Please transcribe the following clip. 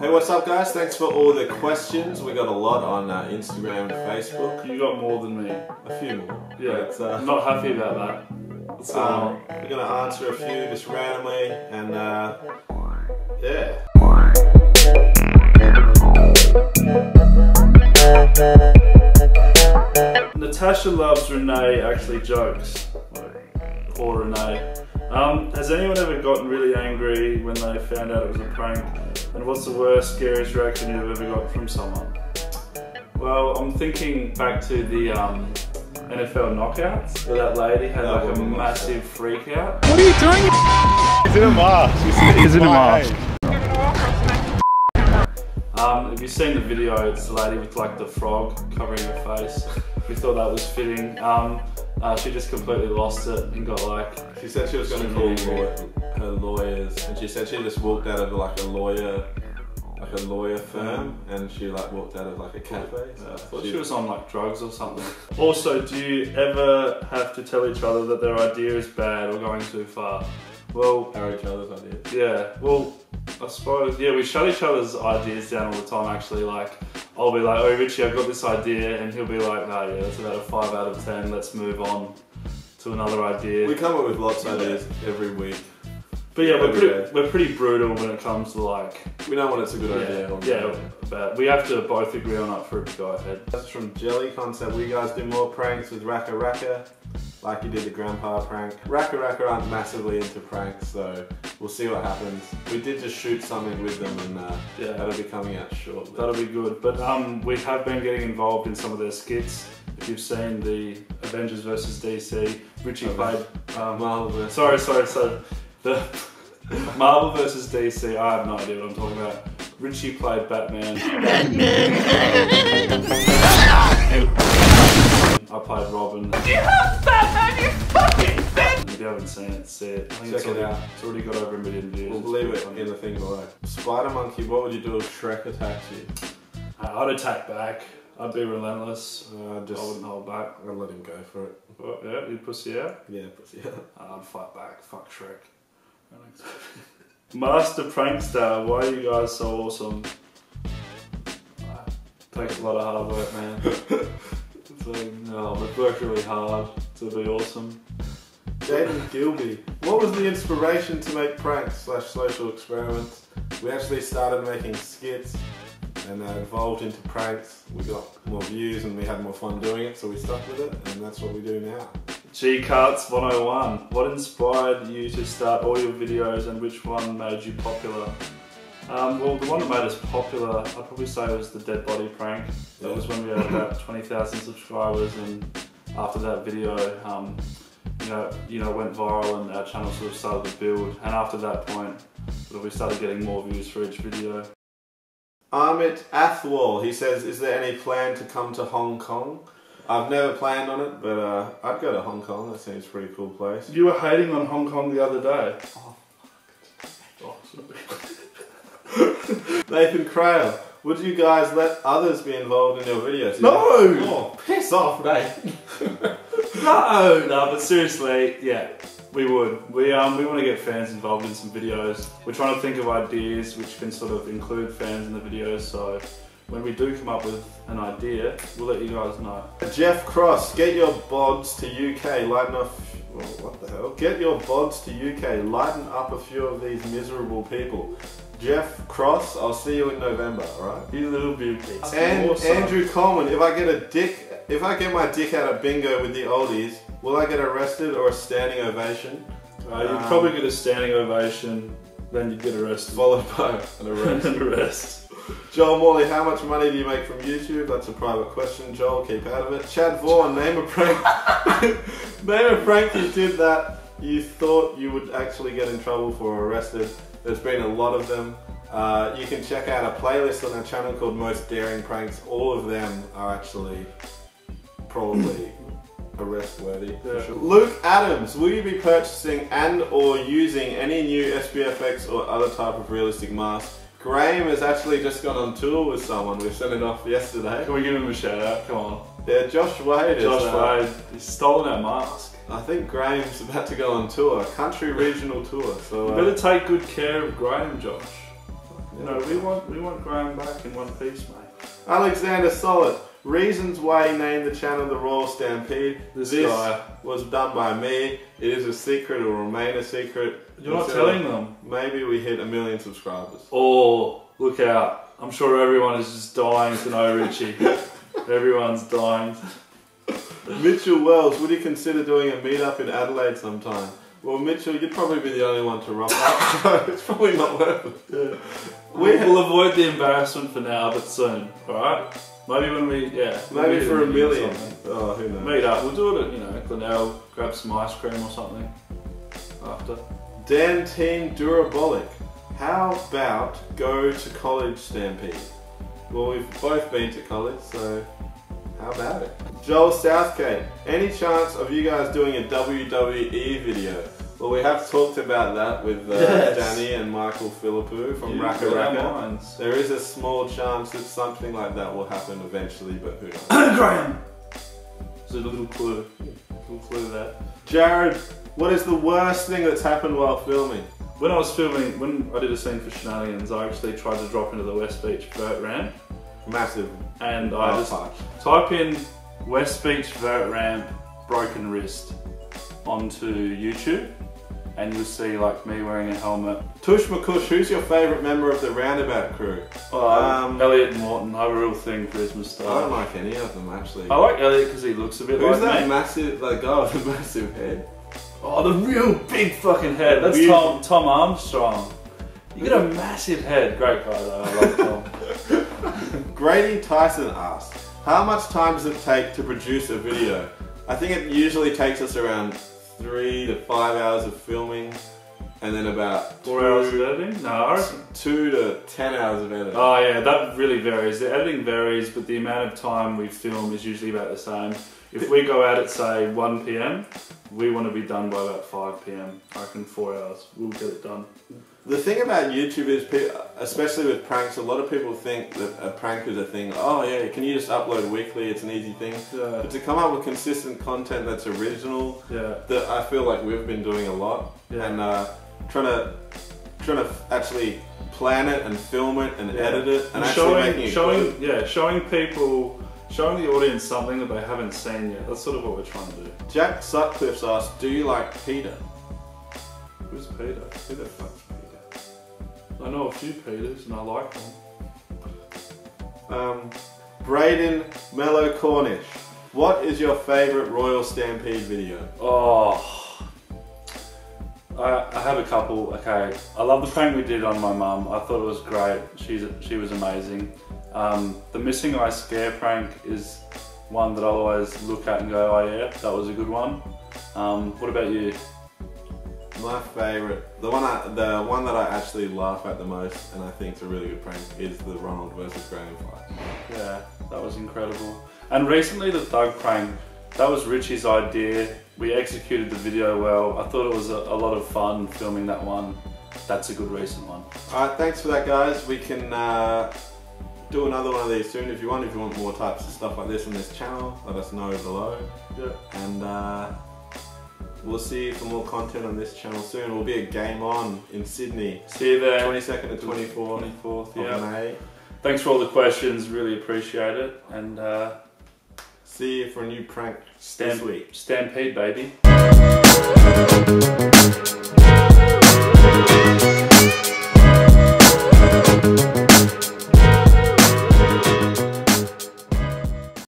Hey, what's up, guys? Thanks for all the questions. We got a lot on uh, Instagram and Facebook. You got more than me. A few more. Yeah, But, uh, I'm not happy about that. What's going um, we're gonna answer a few just randomly, and uh, yeah. Natasha loves Renee actually jokes. Or Renee. Um, has anyone ever gotten really angry when they found out it was a prank? And what's the worst, scariest reaction you've ever got from someone? Well, I'm thinking back to the um, NFL knockouts where that lady had That like a massive freak out. What are you doing? He's in a mask. He's in a mask. Um, have you seen the video? It's the lady with like the frog covering her face. We thought that was fitting. Um, uh, she just completely lost it and got like She said she was gonna call law- her lawyers, and she said she just walked out of like a lawyer, like a lawyer firm, and she like walked out of like a cafe. So uh, I thought she was on like drugs or something. Also, do you ever have to tell each other that their idea is bad or going too far? Well, are each other's ideas. yeah. Well, I suppose yeah. We shut each other's ideas down all the time. Actually, like I'll be like, "Oh, Richie, I've got this idea," and he'll be like, "No, yeah, that's about a five out of ten. Let's move on to another idea." We come up with lots of ideas every week. But yeah, we're pretty, we're pretty brutal when it comes to like, We know when it's a good idea. or yeah, not. yeah, but we have to both agree on it for it to go ahead. That's from Jelly Concept. We guys do more pranks with Racka Racka, like you did the grandpa prank. Racka Racka aren't massively into pranks, so we'll see what happens. We did just shoot something with them, and uh, Yeah. that'll be coming out shortly. That'll be good. But um, we have been getting involved in some of their skits. If you've seen the Avengers versus DC, Richie Okay. played. Um, Marvel vs. sorry, sorry, so the Marvel versus DC. I have no idea what I'm talking about. Richie played Batman. I played Robin. You have If you haven't seen it, see it. I think it's Check it already, out. it's already got over a million views. We'll leave it in the thing below. Spider Monkey, what would you do if Shrek attacked you? Uh, I'd attack back. I'd be relentless. Uh, just I wouldn't hold back. I'd let him go for it. Oh, yeah, you pussy out. Yeah, pussy. Yeah. I'd fight back. Fuck Shrek. Master Prankster, why are you guys so awesome? Uh, Takes a lot of hard work, man. it's like, no, we've worked really hard to be awesome. Jaden Gilby, what was the inspiration to make pranks slash social experiments? We actually started making skits and that evolved into pranks. We got more views and we had more fun doing it, so we stuck with it, and that's what we do now. G Carts 101, what inspired you to start all your videos and which one made you popular? Um, well, the one that made us popular, I'd probably say was the dead body prank. That was when we had about 20,000 subscribers, and after that video, um, you know, you know, went viral, and our channel sort of started to build. And after that point, sort of we started getting more views for each video. Amit Athwal, he says, is there any plan to come to Hong Kong? I've never planned on it, but uh, I'd go to Hong Kong. That seems a pretty cool place. You were hating on Hong Kong the other day. Oh, Nathan Crail, would you guys let others be involved in your videos? No! Oh, piss off, mate. No, no, but seriously, yeah, we would. We um we want to get fans involved in some videos. We're trying to think of ideas which can sort of include fans in the videos. So when we do come up with an idea, we'll let you guys know. Jeff Cross, get your bods to UK, lighten up. oh, what the hell? Get your bods to UK, lighten up a few of these miserable people. Jeff Cross, I'll see you in November, alright? You little beauty. And Awesome. Andrew Coleman, if I get a dick, if I get my dick out of bingo with the oldies, will I get arrested or a standing ovation? Uh, you'd Um, probably get a standing ovation, then you'd get arrested. Followed by an arrest. an arrest. Joel Morley, how much money do you make from YouTube? That's a private question, Joel, keep out of it. Chad Vaughan, name a prank. name a prank you did that you thought you would actually get in trouble for or arrested. There's been a lot of them. Uh, you can check out a playlist on our channel called Most Daring Pranks. All of them are actually probably arrest worthy. Yeah. Luke Adams, will you be purchasing and or using any new SPFX or other type of realistic mask? Graham has actually just gone on tour with someone. We sent it off yesterday. Can we give him a shout out? Come on. Yeah, Josh Wade is. Josh uh, Wade, he's stolen our mask. I think Graham's about to go on tour, country regional tour. So You uh, better take good care of Graham, Josh. You know, we want we want Graham back in one piece, mate. Alexander Solid. Reasons why he named the channel the Royal Stampede. This guy. was done by me. It is a secret. It will remain a secret. You're not telling them. Maybe we hit a million subscribers. Oh, look out! I'm sure everyone is just dying to know Richie. Everyone's dying. Mitchell Wells, would you consider doing a meetup in Adelaide sometime? Well, Mitchell, you'd probably be the only one to rock up, so it's probably not worth it. We will avoid the embarrassment for now, but soon. All right? Maybe when we yeah. Maybe meet for a million. Oh, who knows? Meet up. We'll do it at you know Glenelg. Grab some ice cream or something after. Dan Teen Durabolic. How about go to college Stampede? Well, we've both been to college, so how about it? Joel Southgate. Any chance of you guys doing a WWE video? Well, we have talked about that with uh, Yes. Danny and Michael Philippou from You Raka got our Raka. There is a small chance that something like that will happen eventually, but who knows? Graham. There's a little clue. Little clue there. Jared, what is the worst thing that's happened while filming? When I was filming, when I did a scene for Shenanigans, I actually tried to drop into the West Beach vert ramp, Massive. and I just part. type in West Beach vert ramp broken wrist onto YouTube, and you'll see like me wearing a helmet. Tush McCush, who's your favourite member of the Roundabout crew? Um, Elliot Morton, I have a real thing for his moustache. I don't like any of them actually. I like Elliot because he looks a bit Who's like that me. massive, like guy with the massive head? Oh, the real big fucking head. That's Weird. Tom Tom Armstrong. You got a massive head. Great guy though. I love Tom. Grady Tyson asked, how much time does it take to produce a video? I think it usually takes us around three to five hours of filming, and then about Four two, hours of editing? No, I reckon. two to ten hours of editing. Oh yeah, that really varies. The editing varies, but the amount of time we film is usually about the same. If we go out at say 1 p.m., we want to be done by about 5 p.m. I reckon four hours. We'll get it done. The thing about YouTube is, especially with pranks, a lot of people think that a prank is a thing. Oh yeah, can you just upload weekly? It's an easy thing. Yeah, But to come up with consistent content that's original, yeah, that I feel like we've been doing a lot, Yeah. and uh, trying to trying to actually plan it and film it and Yeah. edit it and, And showing, showing, good. yeah, showing people, showing the audience something that they haven't seen yet. That's sort of what we're trying to do. Jack Sutcliffe's asked, "Do you like Peter?" Who's Peter? Who the fuck's Peter? I know a few Peters and I like them. Um, Braden Mellow Cornish. What is your favourite Royal Stampede video? Oh, I, I have a couple. Okay, I love the prank we did on my mum. I thought it was great. She's she was amazing. Um, the missing eye scare prank is one that I'll always look at and go, oh yeah, that was a good one. Um, what about you? My favourite, the one I, the one that I actually laugh at the most, and I think it's a really good prank, is the Ronald versus Graham fight. Yeah, that was incredible. And recently the thug prank, that was Richie's idea. We executed the video well. I thought it was a, a lot of fun filming that one. That's a good recent one. Alright, thanks for that, guys. We can uh, do another one of these soon if you want. If you want more types of stuff like this on this channel, let us know below. Yeah. And uh, we'll see you for more content on this channel soon. We'll be a game on in Sydney, See you there. 22nd to 24th 24th, of yeah. May. Thanks for all the questions, really appreciate it. And uh, See you for a new prank this week. Stampede, baby.